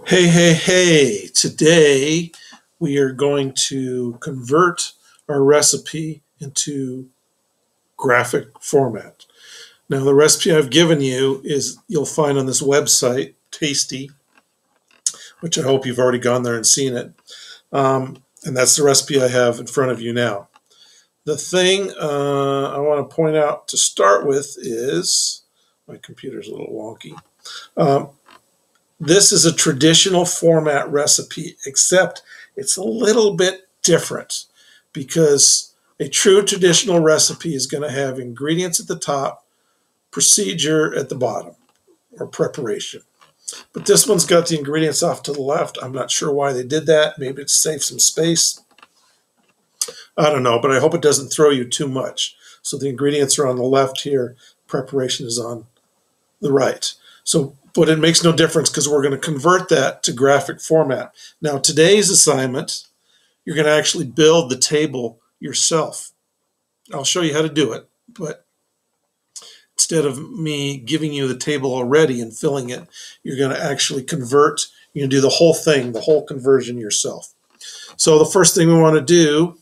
Hey, hey, hey, today we are going to convert our recipe into graphic format. Now, the recipe I've given you is you'll find on this website, Tasty, which I hope you've already gone there and seen it. Um, and that's the recipe I have in front of you now. The thing uh, I want to point out to start with is my computer's a little wonky. Um, this is a traditional format recipe, except it's a little bit different because a true traditional recipe is going to have ingredients at the top, procedure at the bottom, or preparation. But this one's got the ingredients off to the left. I'm not sure why they did that. Maybe to save some space. I don't know, but I hope it doesn't throw you too much. So the ingredients are on the left here, preparation is on the right. So but it makes no difference because we're going to convert that to graphic format. Now, today's assignment, you're going to actually build the table yourself. I'll show you how to do it, but instead of me giving you the table already and filling it, you're going to actually convert, you're going to do the whole thing, the whole conversion yourself. So the first thing we want to do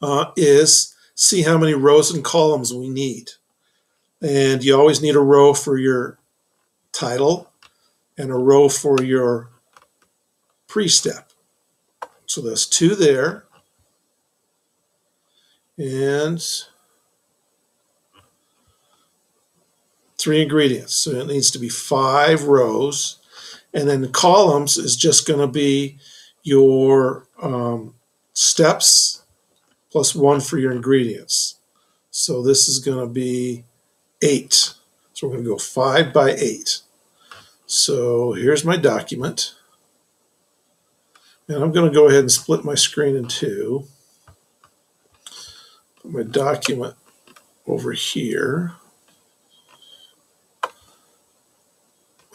uh, is see how many rows and columns we need. And you always need a row for your title and a row for your pre-step. So that's two there. And three ingredients. So it needs to be five rows. And then the columns is just going to be your um, steps plus one for your ingredients. So this is going to be eight. So we're going to go five by eight. So here's my document. And I'm going to go ahead and split my screen in two. Put my document over here.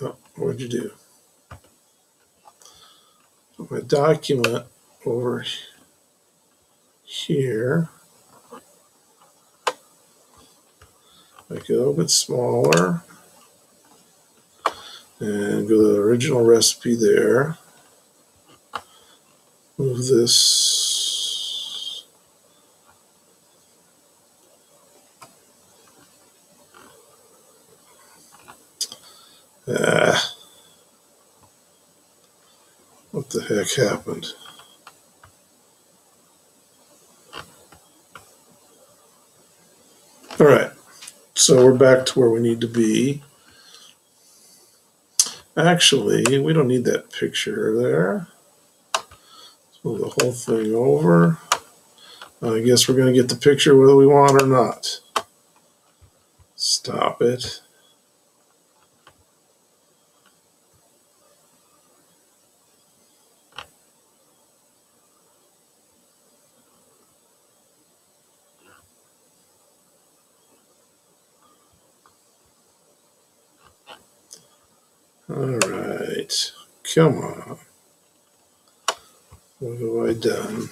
Oh, what'd you do? Put my document over here. Make it a little bit smaller. And go to the original recipe there. Move this. Ah. What the heck happened? All right. So we're back to where we need to be. Actually, we don't need that picture there. Let's move the whole thing over. I guess we're going to get the picture whether we want or not. Stop it. All right, come on. What have I done?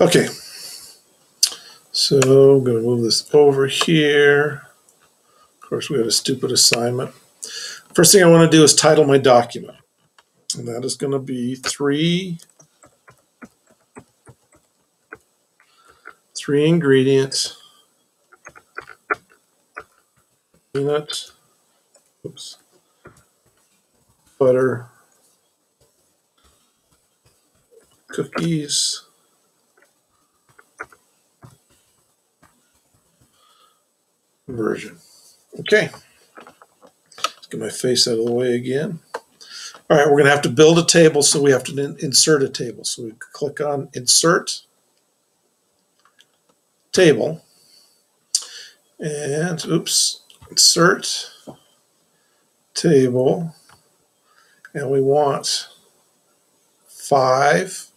Okay, so I'm going to move this over here. Of course, we had a stupid assignment. First thing I want to do is title my document. And that is going to be three, three ingredients, peanut, oops, butter, cookies, version. Okay. Let's get my face out of the way again. All right, we're going to have to build a table, so we have to in insert a table. So we click on Insert, Table, and oops, Insert, Table, and we want 5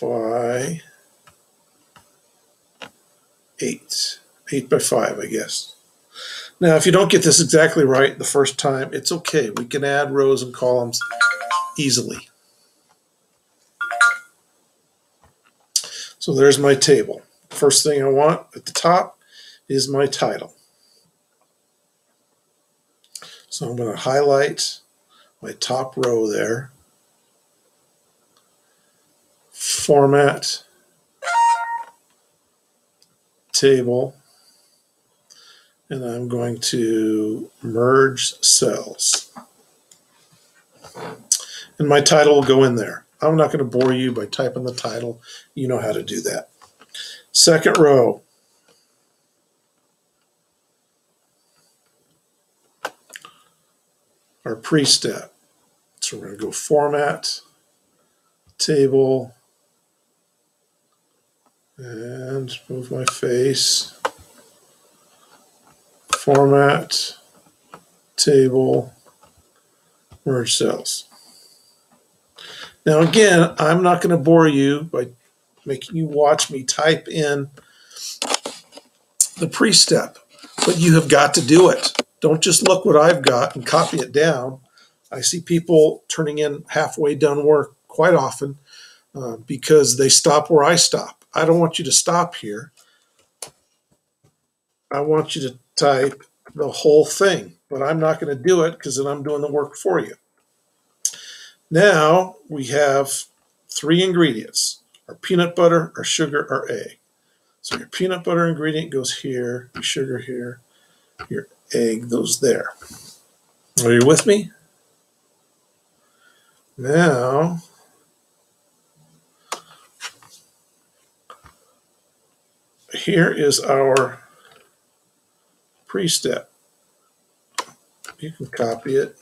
by 8 eight by five, I guess. Now, if you don't get this exactly right the first time, it's okay. We can add rows and columns easily. So there's my table. First thing I want at the top is my title. So I'm going to highlight my top row there. Format, table, and I'm going to merge cells. And my title will go in there. I'm not going to bore you by typing the title. You know how to do that. Second row. Our pre-step. So we're going to go format, table, and move my face, format, table, merge cells. Now again, I'm not going to bore you by making you watch me type in the pre-step, but you have got to do it. Don't just look what I've got and copy it down. I see people turning in halfway done work quite often uh, because they stop where I stop. I don't want you to stop here. I want you to type the whole thing, but I'm not going to do it because then I'm doing the work for you. Now we have three ingredients, our peanut butter, our sugar, our egg. So your peanut butter ingredient goes here, your sugar here, your egg goes there. Are you with me? Now, here is our pre-step. You can copy it.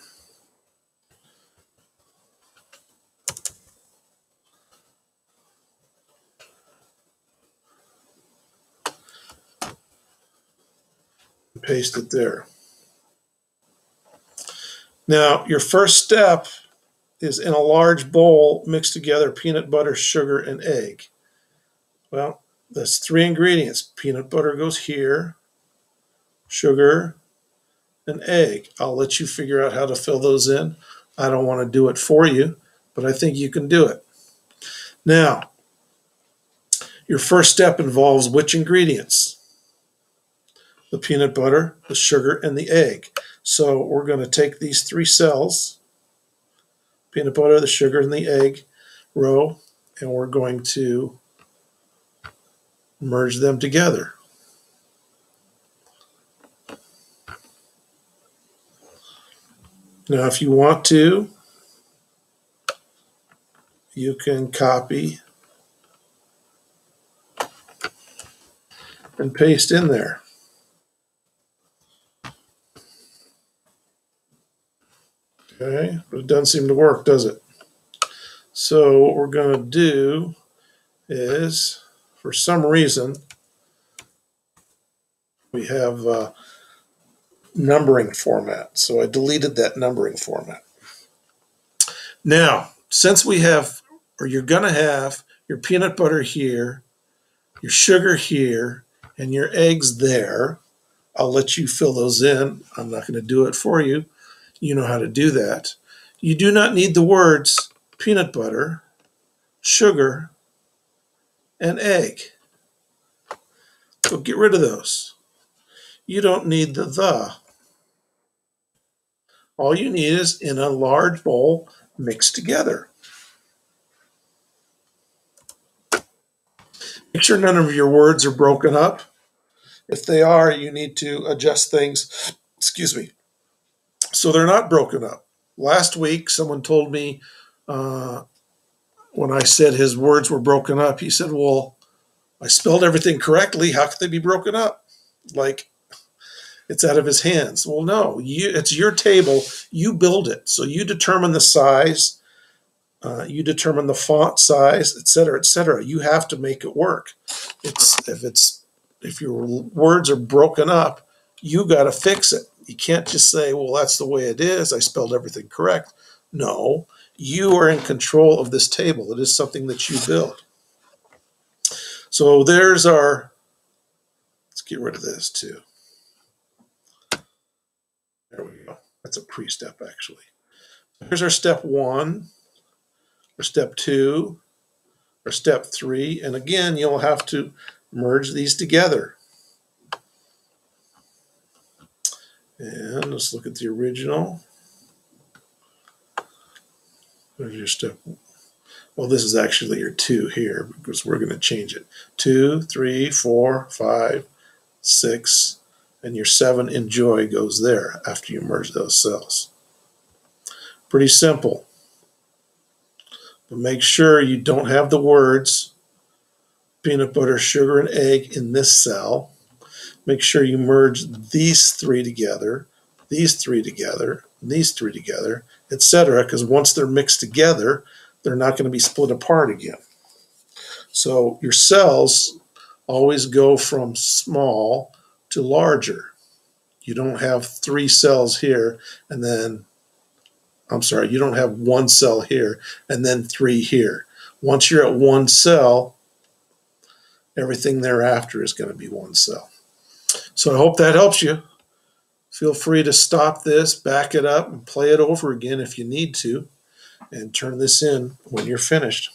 Paste it there. Now, your first step is in a large bowl, mix together peanut butter, sugar, and egg. Well, that's three ingredients. Peanut butter goes here, sugar, and egg. I'll let you figure out how to fill those in. I don't want to do it for you, but I think you can do it. Now, your first step involves which ingredients? The peanut butter, the sugar, and the egg. So we're going to take these three cells, peanut butter, the sugar, and the egg row, and we're going to merge them together. Now, if you want to, you can copy and paste in there. Okay, but it doesn't seem to work, does it? So what we're going to do is, for some reason, we have uh, numbering format. So I deleted that numbering format. Now, since we have, or you're going to have your peanut butter here, your sugar here, and your eggs there, I'll let you fill those in. I'm not going to do it for you. You know how to do that. You do not need the words peanut butter, sugar, and egg. So get rid of those. You don't need the the. All you need is in a large bowl mixed together. Make sure none of your words are broken up. If they are, you need to adjust things, excuse me, so they're not broken up. Last week, someone told me uh, when I said his words were broken up, he said, Well, I spelled everything correctly. How could they be broken up? Like it's out of his hands. Well, no, you, it's your table. You build it. So you determine the size, uh, you determine the font size, et cetera, et cetera. You have to make it work. It's if it's if your words are broken up, you got to fix it. You can't just say, well, that's the way it is. I spelled everything correct. No, you are in control of this table. It is something that you build. So there's our, let's get rid of this too. That's a pre-step actually. Here's our step one, or step two, or step three. And again, you'll have to merge these together. And let's look at the original. There's your step. Well, this is actually your two here because we're going to change it. Two, three, four, five, six, and your seven enjoy goes there after you merge those cells. Pretty simple. But make sure you don't have the words peanut butter, sugar, and egg in this cell. Make sure you merge these three together, these three together, these three together, etc. Because once they're mixed together, they're not going to be split apart again. So your cells always go from small to larger. You don't have three cells here and then, I'm sorry, you don't have one cell here and then three here. Once you're at one cell, everything thereafter is going to be one cell. So I hope that helps you. Feel free to stop this, back it up, and play it over again if you need to, and turn this in when you're finished.